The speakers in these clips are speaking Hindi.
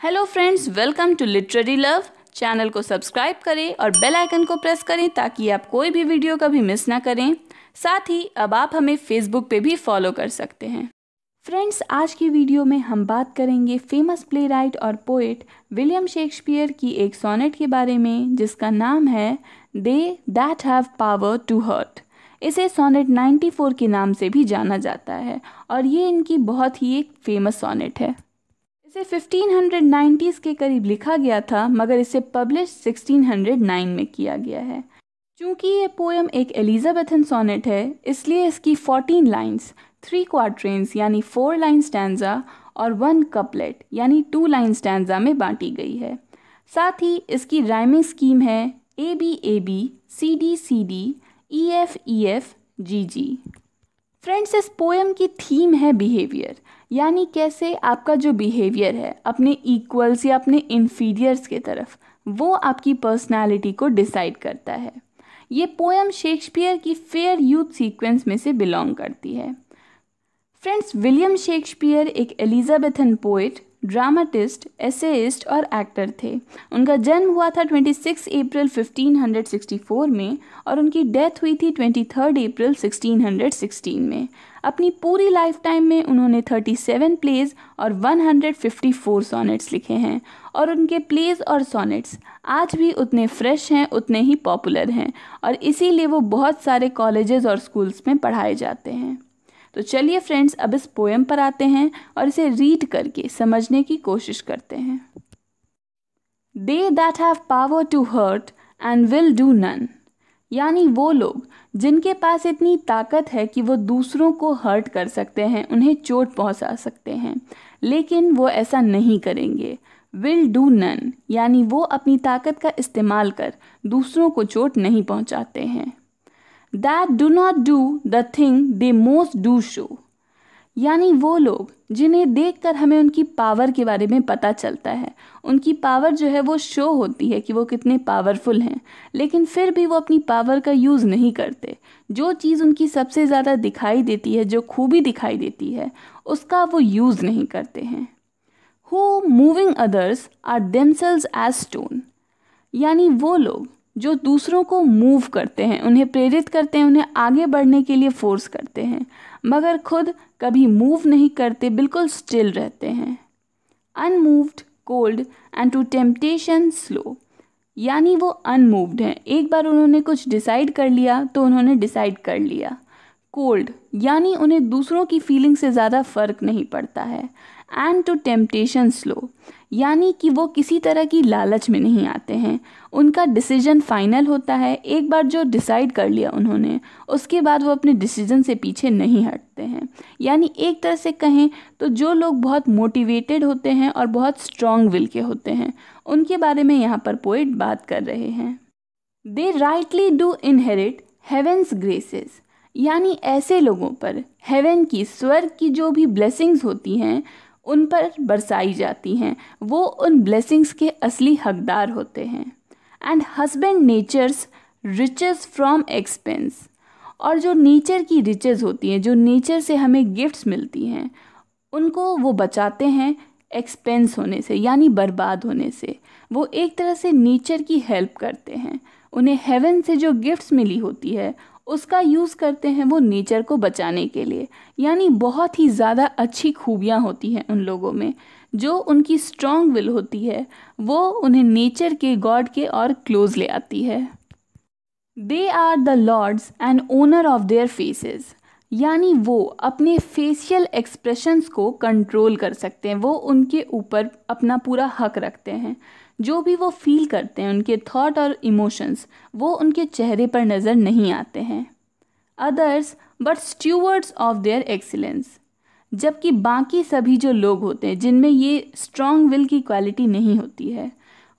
Hello friends welcome to literary love channel को सब्सक्राइब करें और बेल आइकन को प्रेस करें ताकि आप कोई भी वीडियो कभी मिस ना करें। साथ ही, अब आप हमें फेसबुक पे भी फॉलो कर सकते हैं। फ्रेंड्स आज की वीडियो में हम बात करेंगे फ़ेमस प्ले राइट और पोइट विलियम शेक्सपियर की एक सोनेट के बारे में, जिसका नाम है they that have power to hurt इसे सोनेट 94 के नाम से भी जाना जाता है और ये इनकी बहुत ही एक फ़ेमस सोनेट है। इसे 1590s के करीब लिखा गया था, मगर इसे पब्लिश 1609 में किया गया है। चूँकि ये पोएम एक एलिजाबेथन सोनेट है, इसलिए इसकी 14 लाइंस थ्री क्वार्ट्रेंस यानी फोर लाइन स्टैंडा और वन कपलेट यानी टू लाइन स्टैंडा में बांटी गई है। साथ ही इसकी राइमिंग स्कीम है A B A B C D C D E F E F G G friends इस पोएम की थीम है बिहेवियर यानी कैसे आपका जो बिहेवियर है, अपने इक्वल्स या अपने इन्फीरियर्स के तरफ़, वो आपकी पर्सनालिटी को डिसाइड करता है. ये पोएम शेक्सपियर की फेयर यूथ सीक्वेंस में से बिलोंग करती है. फ्रेंड्स विलियम शेक्सपियर एक एलिजाबेथन पोइट ड्रामाटिस्ट, एसेइस्ट और एक्टर थे। उनका जन्म हुआ था 26 अप्रैल 1564 में और उनकी डेथ हुई थी 23 अप्रैल 1616 में। अपनी पूरी लाइफ टाइम में उन्होंने 37 प्लेज और 154 सोनेट्स लिखे हैं और उनके प्लेज और सोनेट्स आज भी उतने फ्रेश हैं, उतने ही पॉपुलर हैं और इसीलिए वो बहुत सारे कॉलेजेस और स्कूल्स में पढ़ाए जाते हैं। तो चलिए फ्रेंड्स अब इस पोएम पर आते हैं और इसे रीड करके समझने की कोशिश करते हैं। They that have power to hurt and will do none यानी वो लोग जिनके पास इतनी ताकत है कि वो दूसरों को हर्ट कर सकते हैं, उन्हें चोट पहुँचा सकते हैं, लेकिन वो ऐसा नहीं करेंगे। विल डू नन यानी वो अपनी ताकत का इस्तेमाल कर दूसरों को चोट नहीं पहुंचाते हैं। That do not do the thing they most do show यानी वो लोग, जिन्हें देखकर हमें उनकी पावर के बारे में पता चलता है, उनकी पावर जो है वो शो होती है कि वो कितने पावरफुल हैं, लेकिन फिर भी वो अपनी पावर का यूज़ नहीं करते। जो चीज़ उनकी सबसे ज़्यादा दिखाई देती है, जो खूबी दिखाई देती है, उसका वो यूज़ नहीं करते हैं। Who moving others are themselves as stone यानी वो लोग जो दूसरों को मूव करते हैं, उन्हें प्रेरित करते हैं, उन्हें आगे बढ़ने के लिए फोर्स करते हैं। मगर खुद कभी मूव नहीं करते, बिल्कुल स्टिल रहते हैं। Unmoved cold and to temptation slow यानी वो अनमूव्ड हैं। एक बार उन्होंने कुछ डिसाइड कर लिया तो उन्होंने डिसाइड कर लिया। कोल्ड यानी उन्हें दूसरों की फीलिंग से ज़्यादा फ़र्क नहीं पड़ता है एंड टू टेम्पटेशन स्लो यानी कि वो किसी तरह की लालच में नहीं आते हैं। उनका डिसीज़न फाइनल होता है, एक बार जो डिसाइड कर लिया उन्होंने, उसके बाद वो अपने डिसीज़न से पीछे नहीं हटते हैं। यानी एक तरह से कहें तो जो लोग बहुत मोटिवेटेड होते हैं और बहुत स्ट्रॉन्ग विल के होते हैं, उनके बारे में यहाँ पर पोइट बात कर रहे हैं। They rightly do inherit heaven's graces यानी ऐसे लोगों पर हेवन की, स्वर्ग की जो भी ब्लेसिंग्स होती हैं, उन पर बरसाई जाती हैं। वो उन ब्लेसिंग्स के असली हकदार होते हैं। And husband nature's riches from expense और जो नेचर की रिचेस होती हैं, जो नेचर से हमें गिफ्ट्स मिलती हैं, उनको वो बचाते हैं एक्सपेंस होने से, यानी बर्बाद होने से। वो एक तरह से नेचर की हेल्प करते हैं। उन्हें हेवन से जो गिफ्ट्स मिली होती है उसका यूज़ करते हैं वो नेचर को बचाने के लिए। यानी बहुत ही ज़्यादा अच्छी खूबियाँ होती हैं उन लोगों में। जो उनकी स्ट्रॉन्ग विल होती है, वो उन्हें नेचर के गॉड के और क्लोज ले आती है। They are the lords and owner of their faces यानी वो अपने फेशियल एक्सप्रेशंस को कंट्रोल कर सकते हैं। वो उनके ऊपर अपना पूरा हक रखते हैं। जो भी वो फील करते हैं, उनके थॉट और इमोशंस वो उनके चेहरे पर नज़र नहीं आते हैं। Others but stewards of their excellence जबकि बाकी सभी जो लोग होते हैं, जिनमें ये स्ट्रॉन्ग विल की क्वालिटी नहीं होती है,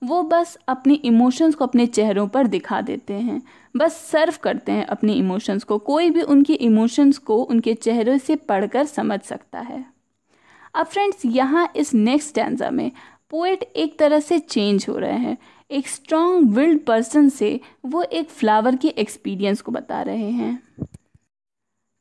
वो बस अपने इमोशंस को अपने चेहरों पर दिखा देते हैं। बस सर्व करते हैं अपने इमोशंस को। कोई भी उनके इमोशंस को उनके चेहरे से पढ़कर समझ सकता है। अब फ्रेंड्स यहाँ इस नेक्स्ट स्टैंडा में पोएट एक तरह से चेंज हो रहे हैं। एक स्ट्रॉन्ग विल्ड पर्सन से वो एक फ्लावर के एक्सपीरियंस को बता रहे हैं।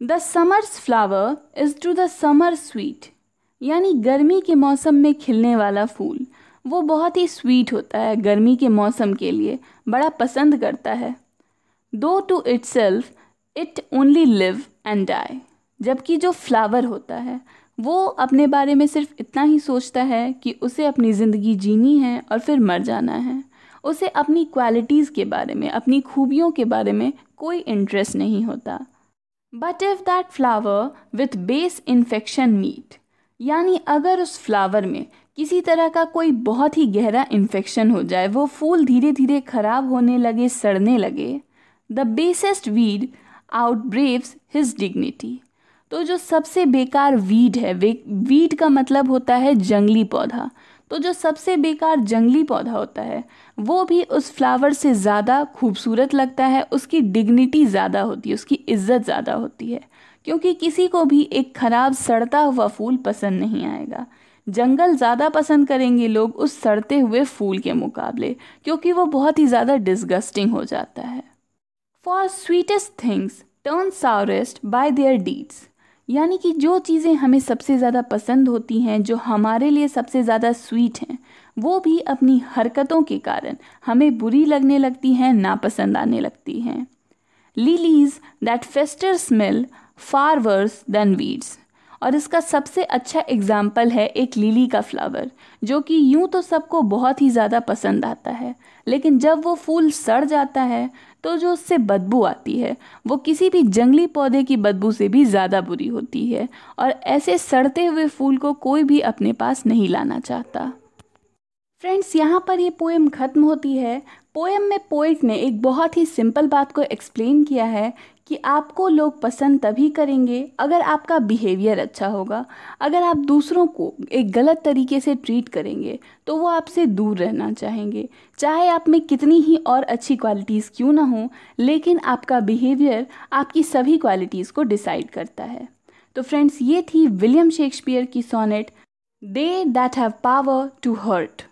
The summer's flower is to the summer sweet यानी गर्मी के मौसम में खिलने वाला फूल। वो बहुत ही स्वीट होता है गर्मी के मौसम के लिए, बड़ा पसंद करता है। Though to itself it only live and die जबकि जो फ्लावर होता है वो अपने बारे में सिर्फ़ इतना ही सोचता है कि उसे अपनी ज़िंदगी जीनी है और फिर मर जाना है। उसे अपनी क्वालिटीज़ के बारे में, अपनी खूबियों के बारे में कोई इंटरेस्ट नहीं होता। But if that flower with base infection meet यानी अगर उस फ्लावर में किसी तरह का कोई बहुत ही गहरा इन्फेक्शन हो जाए, वो फूल धीरे धीरे खराब होने लगे, सड़ने लगे the basest weed outbraves his dignity तो जो सबसे बेकार वीड है वीड का मतलब होता है जंगली पौधा। तो जो सबसे बेकार जंगली पौधा होता है, वो भी उस फ्लावर से ज़्यादा खूबसूरत लगता है, उसकी डिग्निटी ज़्यादा होती है, उसकी इज़्ज़त ज़्यादा होती है, क्योंकि किसी को भी एक खराब सड़ता हुआ फूल पसंद नहीं आएगा। जंगल ज़्यादा पसंद करेंगे लोग उस सड़ते हुए फूल के मुकाबले, क्योंकि वो बहुत ही ज़्यादा डिस्गस्टिंग हो जाता है। For sweetest things turn sourest by their deeds यानी कि जो चीज़ें हमें सबसे ज़्यादा पसंद होती हैं, जो हमारे लिए सबसे ज़्यादा स्वीट हैं, वो भी अपनी हरकतों के कारण हमें बुरी लगने लगती हैं, नापसंद आने लगती हैं। Lilies that fester smell far worse than weeds और इसका सबसे अच्छा एग्ज़ाम्पल है एक लिली का फ्लावर जो कि यूँ तो सबको बहुत ही ज़्यादा पसंद आता है, लेकिन जब वो फूल सड़ जाता है तो जो उससे बदबू आती है, वो किसी भी जंगली पौधे की बदबू से भी ज़्यादा बुरी होती है और ऐसे सड़ते हुए फूल को कोई भी अपने पास नहीं लाना चाहता। फ्रेंड्स, यहाँ पर ये पोएम ख़त्म होती है। पोएम में पोइट ने एक बहुत ही सिंपल बात को एक्सप्लेन किया है कि आपको लोग पसंद तभी करेंगे अगर आपका बिहेवियर अच्छा होगा। अगर आप दूसरों को एक गलत तरीके से ट्रीट करेंगे तो वो आपसे दूर रहना चाहेंगे। चाहे आप में कितनी ही और अच्छी क्वालिटीज़ क्यों ना हो, लेकिन आपका बिहेवियर आपकी सभी क्वालिटीज़ को डिसाइड करता है। तो फ्रेंड्स ये थी विलियम शेक्सपियर की sonnet they that have power to hurt